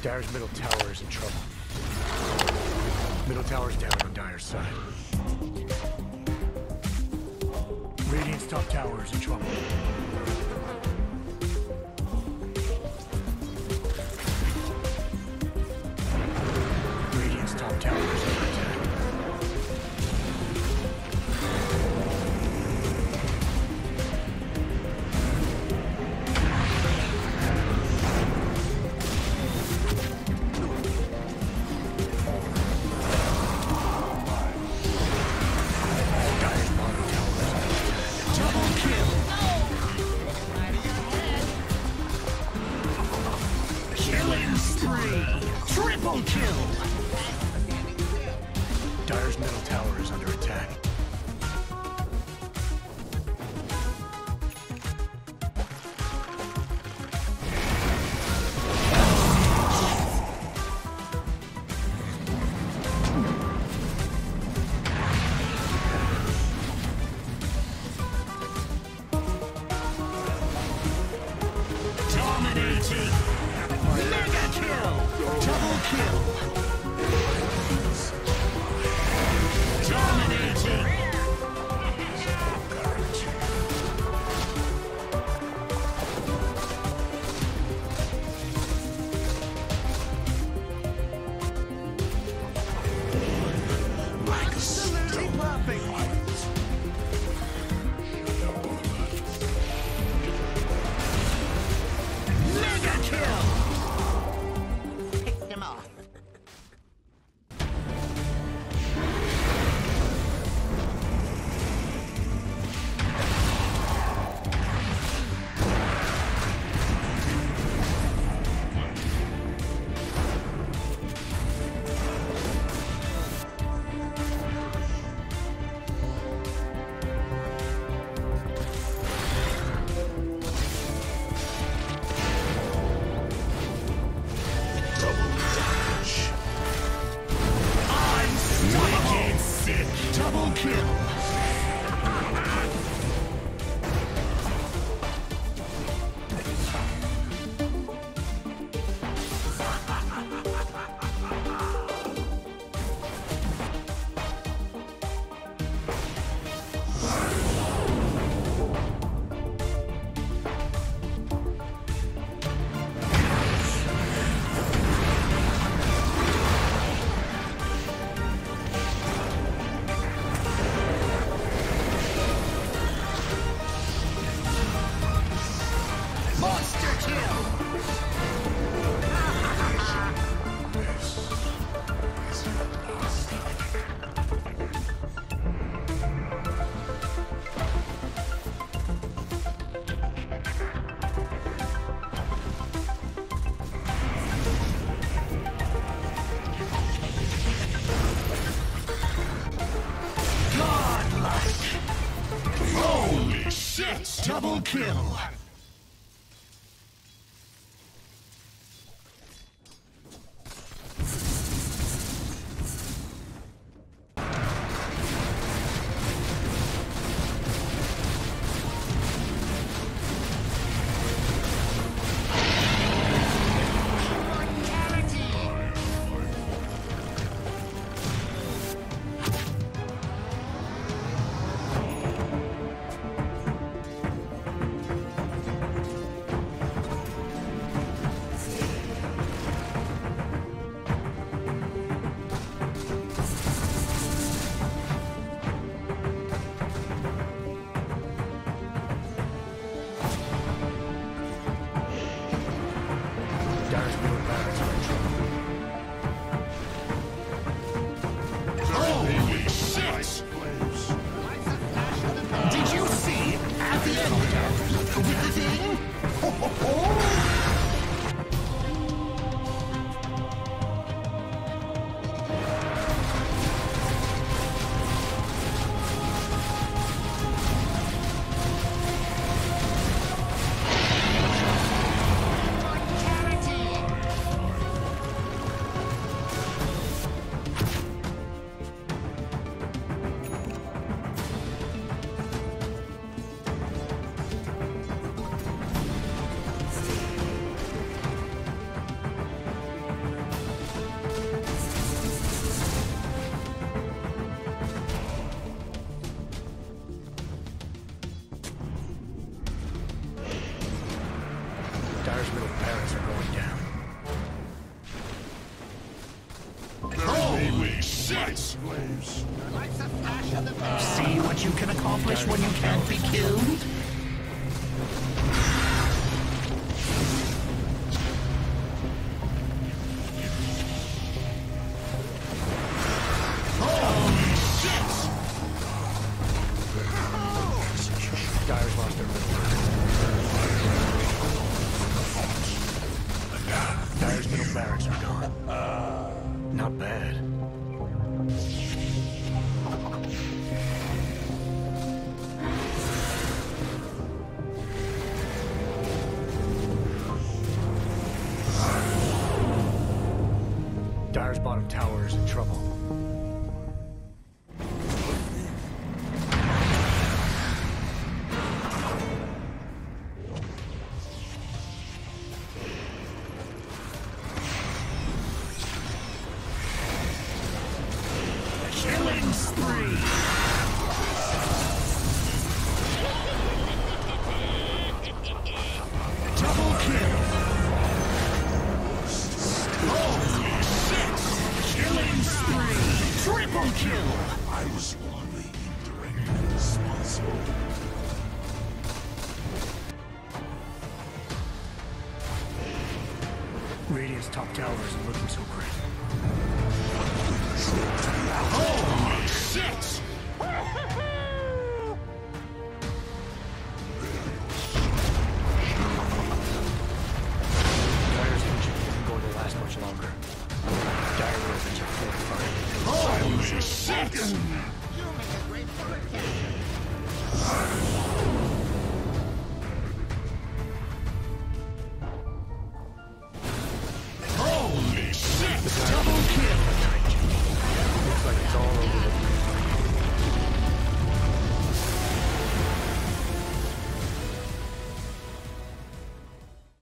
Dire's middle tower is in trouble. Middle tower's down on Dire's side. Radiant's top tower is in trouble. Spree. Triple kill. Dire's middle tower is under attack. Kill. Kill. Double kill. Dire's middle barracks are going down. Holy shit! See what you can accomplish when you can't be killed? Holy shit! Dire's lost their middle barracks are gone. Uh, not bad. Dire's bottom tower is in trouble. Radiant's top tower isn't looking so great. Holy